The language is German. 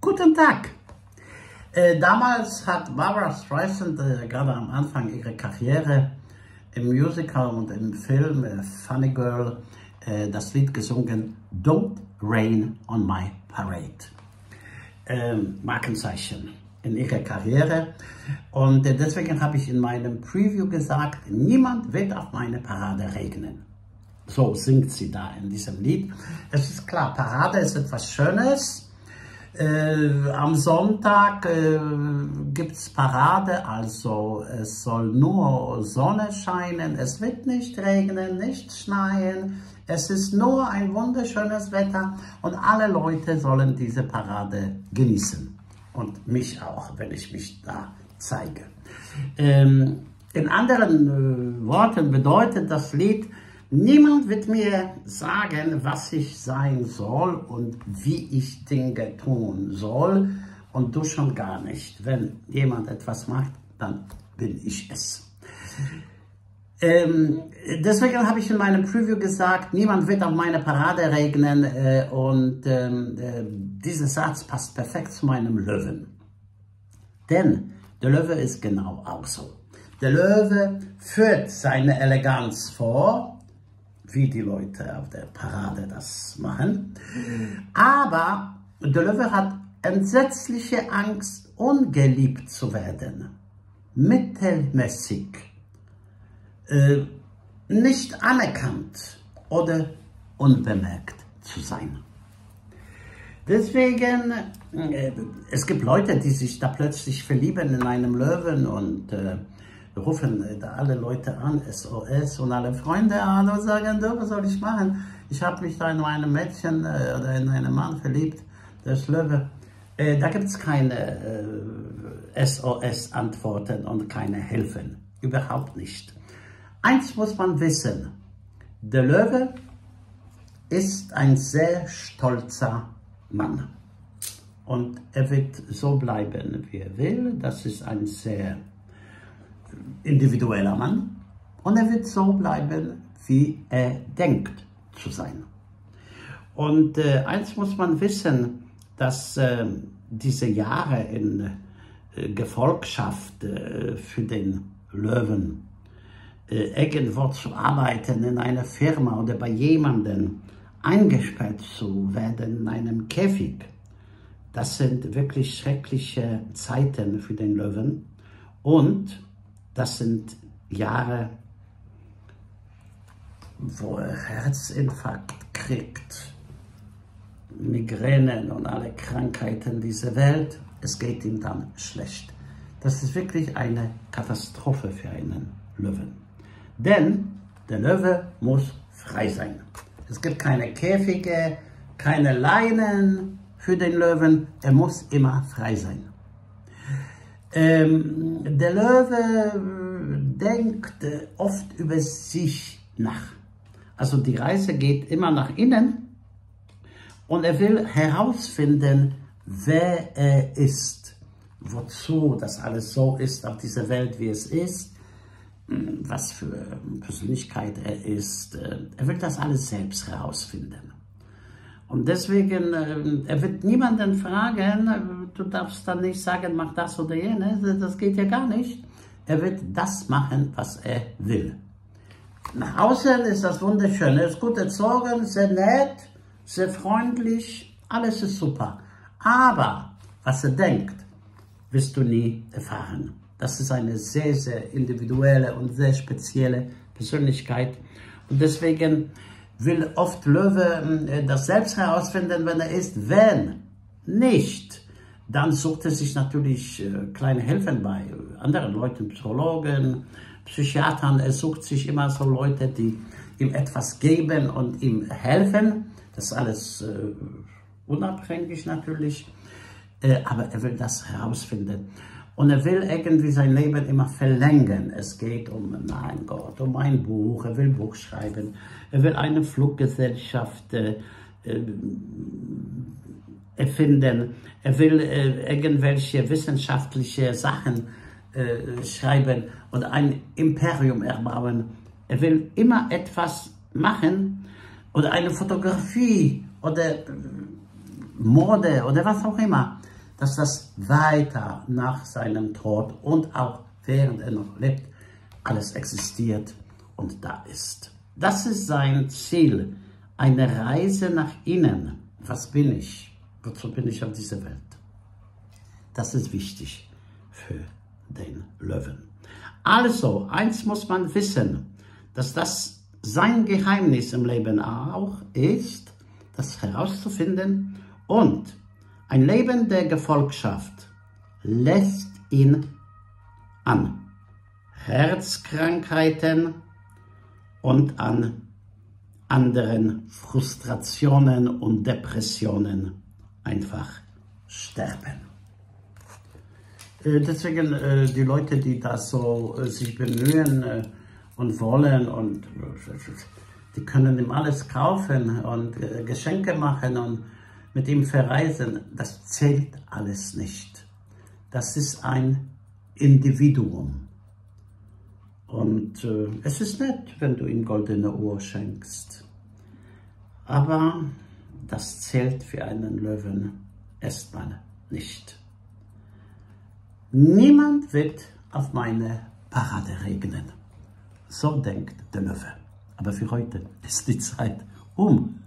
Guten Tag. Äh, damals hat Barbara Streisand äh, gerade am Anfang ihrer Karriere im Musical und im Film äh, Funny Girl äh, das Lied gesungen Don't Rain on My Parade. Ähm, Markenzeichen in ihrer Karriere. Und äh, deswegen habe ich in meinem Preview gesagt, niemand wird auf meine Parade regnen. So singt sie da in diesem Lied. Es ist klar, Parade ist etwas Schönes. Äh, am Sonntag äh, gibt es Parade, also es soll nur Sonne scheinen, es wird nicht regnen, nicht schneien, es ist nur ein wunderschönes Wetter und alle Leute sollen diese Parade genießen. Und mich auch, wenn ich mich da zeige. Ähm, in anderen äh, Worten bedeutet das Lied, Niemand wird mir sagen, was ich sein soll und wie ich Dinge tun soll und du schon gar nicht. Wenn jemand etwas macht, dann bin ich es. Ähm, deswegen habe ich in meinem Preview gesagt, niemand wird auf meine Parade regnen äh, und ähm, äh, dieser Satz passt perfekt zu meinem Löwen. Denn der Löwe ist genau auch so. Der Löwe führt seine Eleganz vor, wie die Leute auf der Parade das machen. Aber der Löwe hat entsetzliche Angst, ungeliebt zu werden, mittelmäßig, äh, nicht anerkannt oder unbemerkt zu sein. Deswegen, äh, es gibt Leute, die sich da plötzlich verlieben in einem Löwen und äh, rufen äh, alle Leute an, SOS und alle Freunde an und sagen, du, was soll ich machen? Ich habe mich da in einem Mädchen äh, oder in einen Mann verliebt, der ist Löwe. Äh, da gibt es keine äh, SOS-Antworten und keine Hilfen. Überhaupt nicht. Eins muss man wissen. Der Löwe ist ein sehr stolzer Mann. Und er wird so bleiben, wie er will. Das ist ein sehr individueller Mann und er wird so bleiben, wie er denkt zu sein. Und äh, eins muss man wissen, dass äh, diese Jahre in äh, Gefolgschaft äh, für den Löwen, äh, irgendwo zu arbeiten in einer Firma oder bei jemandem, eingesperrt zu werden in einem Käfig, das sind wirklich schreckliche Zeiten für den Löwen. Und das sind Jahre, wo er Herzinfarkt kriegt, Migränen und alle Krankheiten dieser Welt. Es geht ihm dann schlecht. Das ist wirklich eine Katastrophe für einen Löwen. Denn der Löwe muss frei sein. Es gibt keine Käfige, keine Leinen für den Löwen. Er muss immer frei sein. Ähm, der Löwe äh, denkt äh, oft über sich nach. Also die Reise geht immer nach innen und er will herausfinden, wer er ist, wozu das alles so ist auf dieser Welt, wie es ist, was für Persönlichkeit er ist. Äh, er will das alles selbst herausfinden. Und deswegen, äh, er wird niemanden fragen, äh, du darfst dann nicht sagen, mach das oder jenes, das geht ja gar nicht. Er wird das machen, was er will. Nach außen ist das wunderschön, er ist gut erzogen, sehr nett, sehr freundlich, alles ist super. Aber was er denkt, wirst du nie erfahren. Das ist eine sehr, sehr individuelle und sehr spezielle Persönlichkeit. Und deswegen will oft Löwe äh, das selbst herausfinden, wenn er ist. Wenn nicht, dann sucht er sich natürlich äh, kleine Helfen bei anderen Leuten, Psychologen, Psychiatern. Er sucht sich immer so Leute, die ihm etwas geben und ihm helfen. Das ist alles äh, unabhängig natürlich, aber er will das herausfinden. Und er will irgendwie sein Leben immer verlängern. Es geht um, mein Gott, um ein Buch. Er will ein Buch schreiben. Er will eine Fluggesellschaft äh, äh, erfinden. Er will äh, irgendwelche wissenschaftliche Sachen äh, schreiben und ein Imperium erbauen. Er will immer etwas machen oder eine Fotografie oder Morde oder was auch immer, dass das weiter nach seinem Tod und auch während er noch lebt, alles existiert und da ist. Das ist sein Ziel, eine Reise nach innen. Was bin ich? Wozu bin ich auf dieser Welt? Das ist wichtig für den Löwen. Also, eins muss man wissen, dass das sein Geheimnis im Leben auch ist, das herauszufinden und ein Leben der Gefolgschaft lässt ihn an Herzkrankheiten und an anderen Frustrationen und Depressionen einfach sterben. Äh, deswegen äh, die Leute, die das so äh, sich bemühen und wollen und die können ihm alles kaufen und Geschenke machen und mit ihm verreisen, das zählt alles nicht. Das ist ein Individuum. Und äh, es ist nett, wenn du ihm goldene Uhr schenkst. Aber das zählt für einen Löwen erstmal nicht. Niemand wird auf meine Parade regnen. So denkt der Löwe. Aber für heute ist die Zeit um.